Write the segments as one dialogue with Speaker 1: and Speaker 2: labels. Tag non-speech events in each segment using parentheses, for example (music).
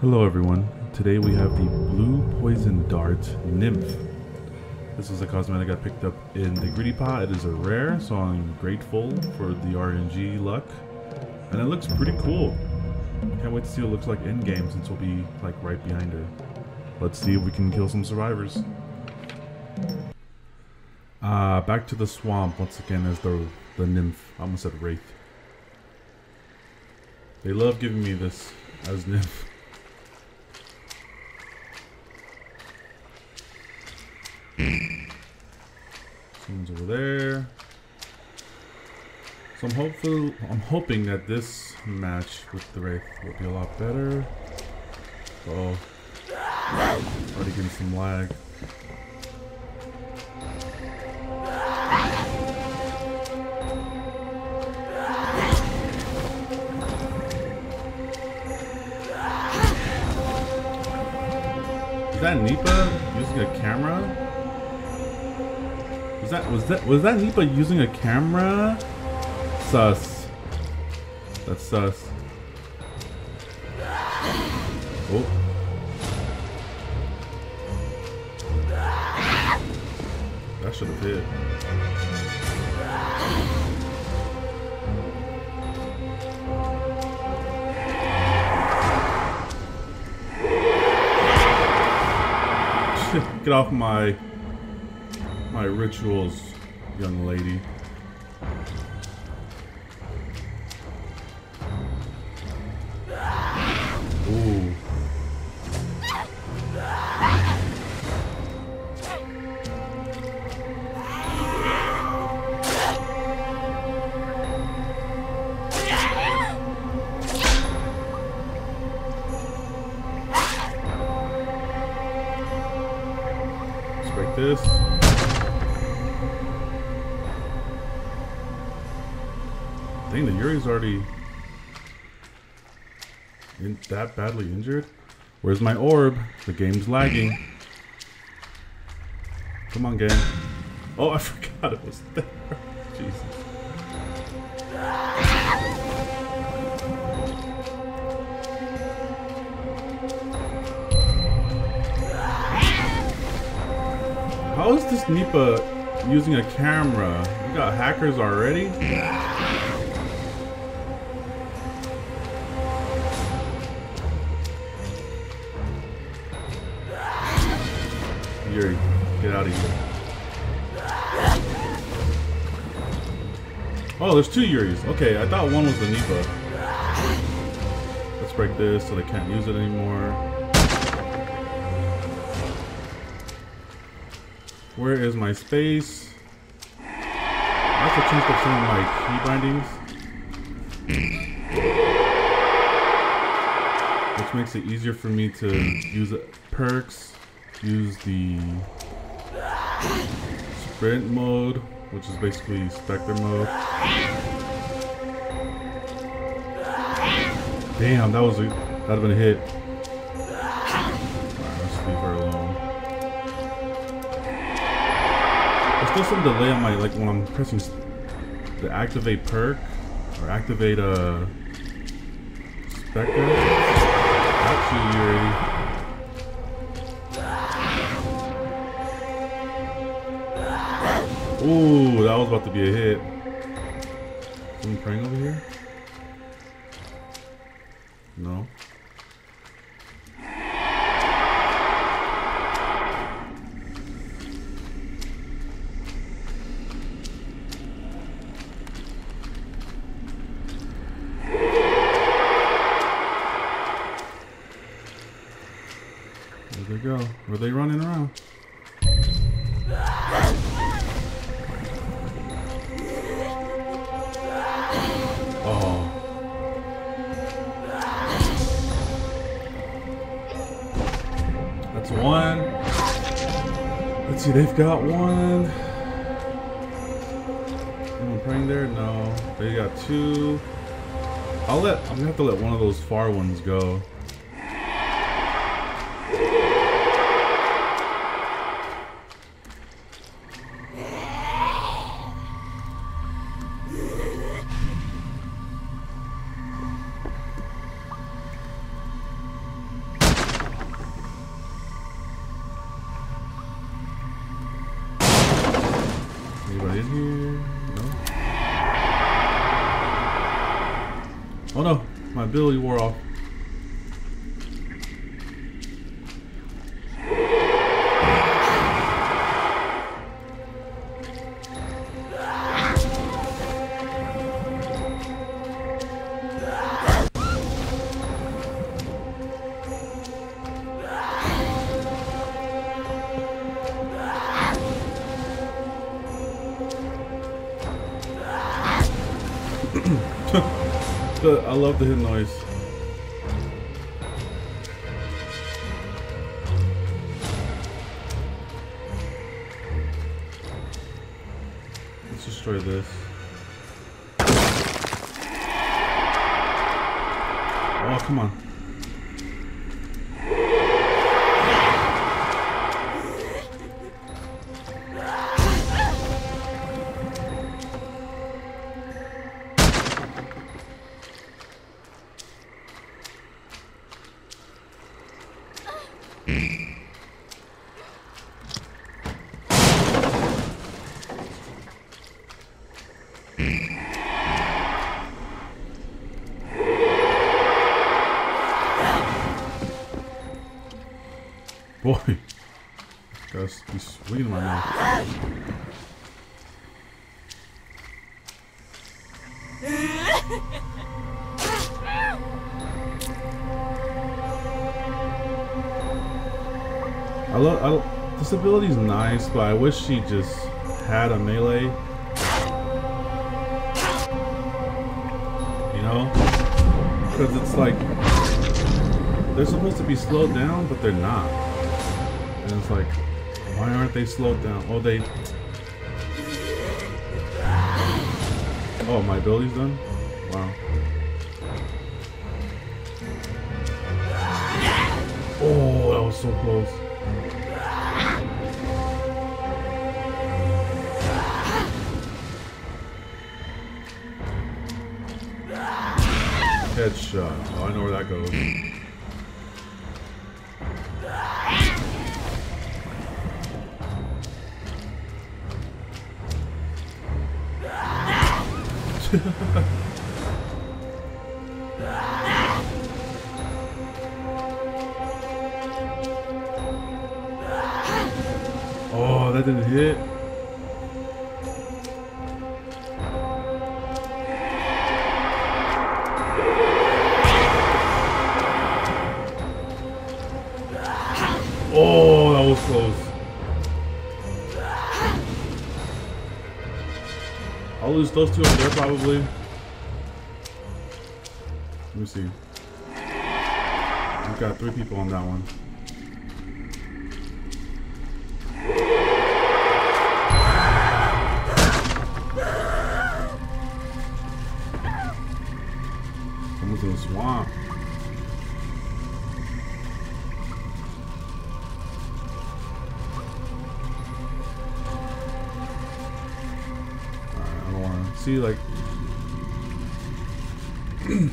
Speaker 1: Hello everyone. Today we have the Blue Poison Dart Nymph. This is a cosmetic I picked up in the Gritty Pot. It is a rare, so I'm grateful for the RNG luck. And it looks pretty cool. Can't wait to see what it looks like in game since we'll be like right behind her. Let's see if we can kill some survivors. Uh, back to the swamp once again as the the nymph. I almost said wraith. They love giving me this as nymph. Someone's over there. So I'm hopeful I'm hoping that this match with the Wraith will be a lot better. Oh. Already getting some lag. Is that Nipa using a camera? Was that was that was that Nipa using a camera? Sus. That's sus. Oh. That should have hit. (laughs) Get off my my rituals, young lady. Yuri's already in that badly injured. Where's my orb? The game's lagging. Come on, game. Oh, I (laughs) forgot it was there. (laughs) Jesus. How is this Nipa using a camera? We got hackers already? Yuri, get out of here. Oh, there's two Yuris. Okay, I thought one was the Nipa. Let's break this so they can't use it anymore. Where is my space? I also changed up some of my key bindings. Which makes it easier for me to use perks use the sprint mode, which is basically Spectre mode. Damn, that was a that'd have been a hit. Alright, let's leave her alone. There's still some delay on my like when I'm pressing the activate perk or activate uh Spectre. Actually, Yuri. Ooh, that was about to be a hit. Someone praying over here? No. Where'd they go? Were they running around? See, they've got one. Anyone praying there? No. They got two. I'll let, I'm gonna have to let one of those far ones go. Ability wore off. I love the hit noise. I love. I, this ability is nice, but I wish she just had a melee. You know, because it's like they're supposed to be slowed down, but they're not. And it's like, why aren't they slowed down? Oh, they. (sighs) Oh, my ability's done? Wow. Oh, that was so close. Headshot. Oh, I know where that goes. Oh, (laughs) close. I'll lose those two up there probably. Let me see. We've got three people on that one. See like (clears throat)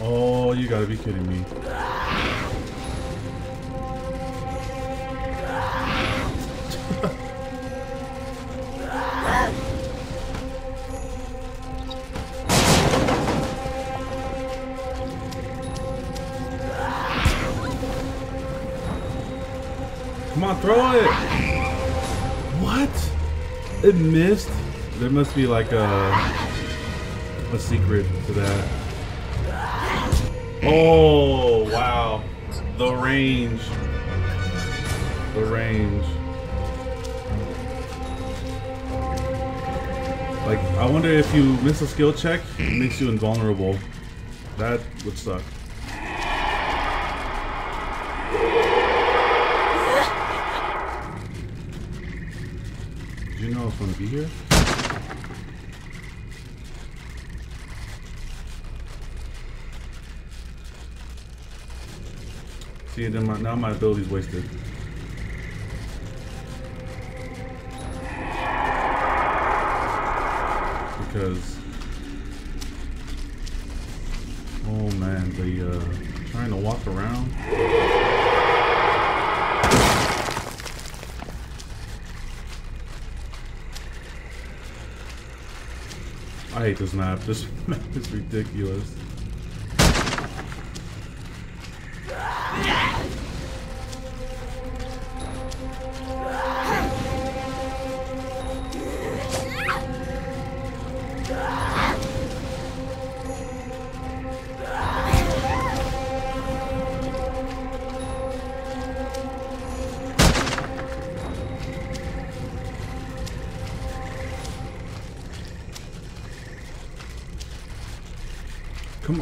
Speaker 1: Oh, you gotta be kidding me. Come on, throw it! What? It missed? There must be like a a secret to that. Oh wow. The range. The range. Like I wonder if you miss a skill check, it makes you invulnerable. That would suck. Did you know I was gonna be here? See, then my, now my ability's wasted. Because, oh man, the uh, trying to walk around. Hate this map. This map is ridiculous.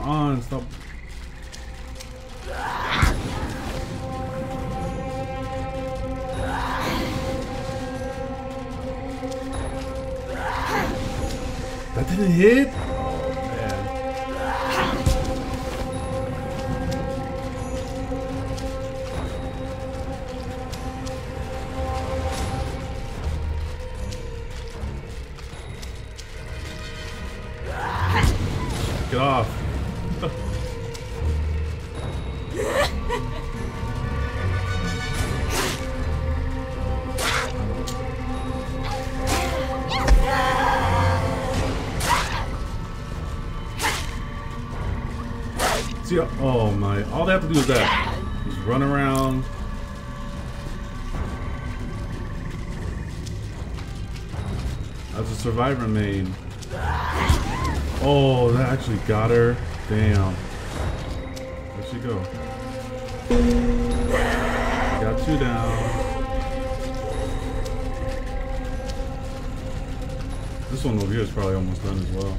Speaker 1: On, stop. That didn't hit? See, oh my, all they have to do is that. Just run around. As a survivor main. Oh, that actually got her. Damn. Where'd she go? Got you down. This one over here is probably almost done as well.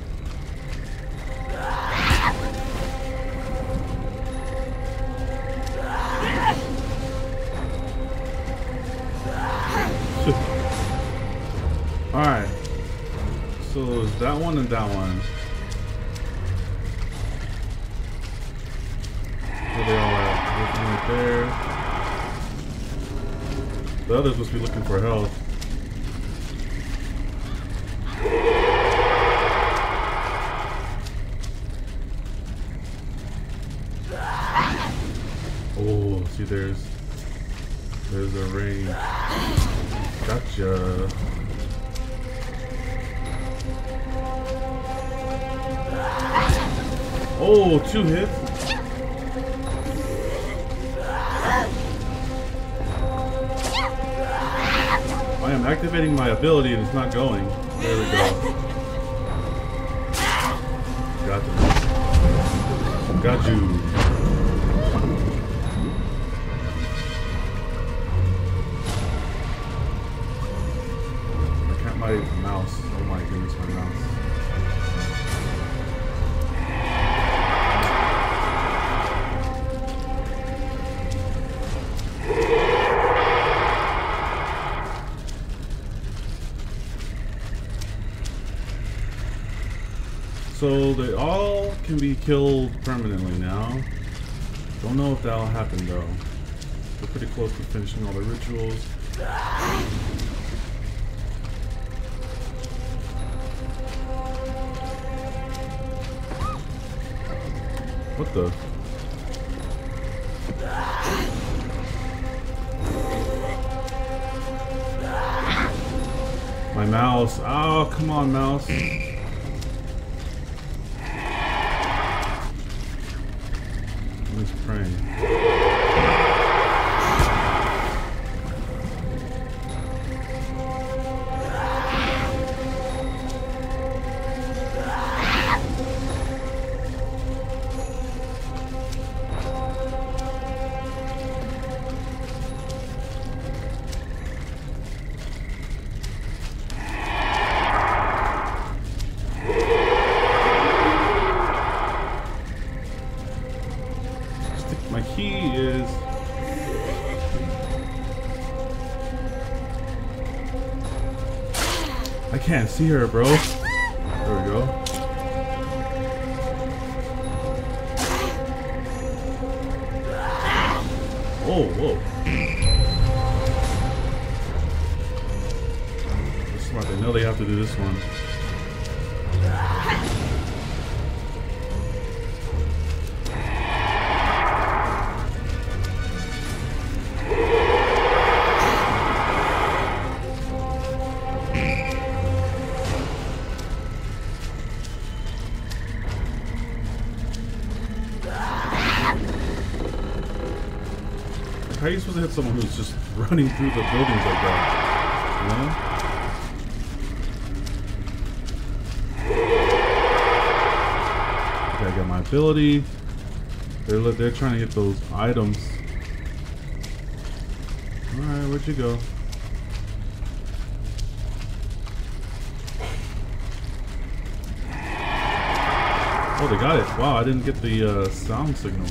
Speaker 1: There's that one and that one. Where they all at? Right there. The others must be looking for health. Oh, two hits. I am activating my ability and it's not going. There we go. Got you. Got you. I can't my mouse. Oh my goodness, my mouse. They all can be killed permanently now. Don't know if that'll happen though. We're pretty close to finishing all the rituals. What the? My mouse. Oh, come on, mouse. Key is. I can't see her, bro. Are you supposed to hit someone who's just running through the buildings like that? You know? Okay, I got my ability. They're they're trying to get those items. All right, where'd you go? Oh, they got it. Wow, I didn't get the uh, sound signal.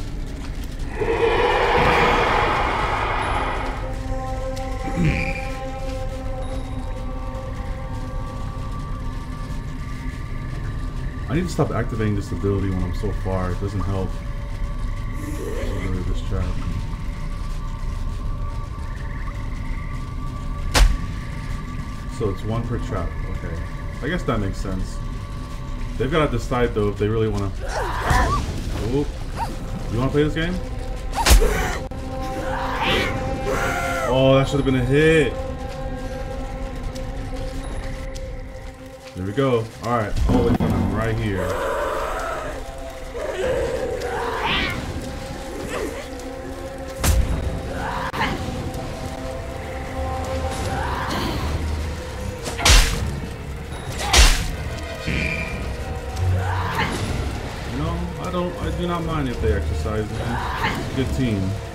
Speaker 1: Need to stop activating this ability when I'm so far. It doesn't help. This trap. So it's one per trap. Okay. I guess that makes sense. They've got to decide though if they really want to. Oh, you want to play this game? Oh, that should have been a hit. There we go. Alright, all oh, right, I'll wait for them right here. don't. I do not mind if they exercise. It's Good team.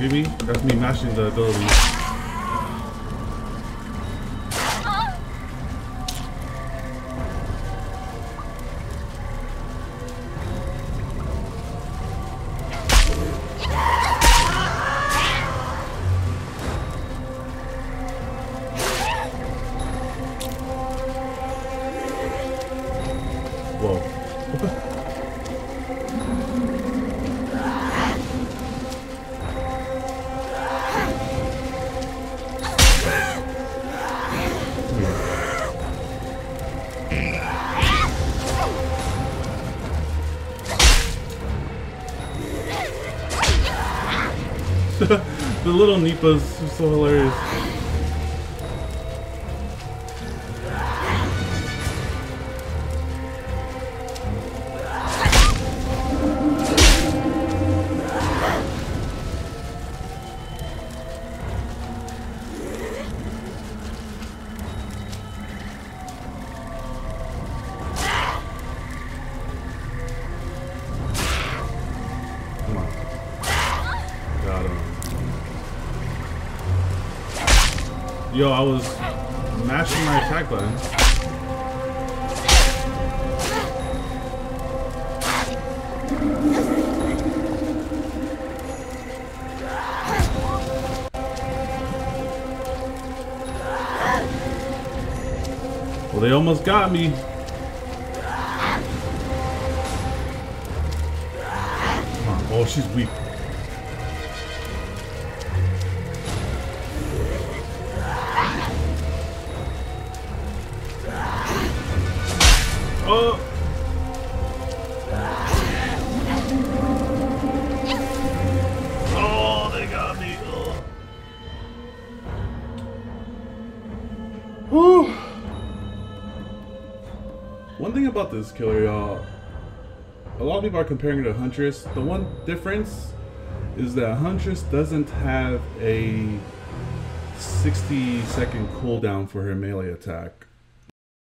Speaker 1: Me? That's me mashing the ability. The little Nipas are so hilarious. Yo, I was mashing my attack button. Well, they almost got me. Oh, she's weak. About this killer, y'all, a lot of people are comparing it to Huntress. The one difference is that Huntress doesn't have a 60 second cooldown for her melee attack.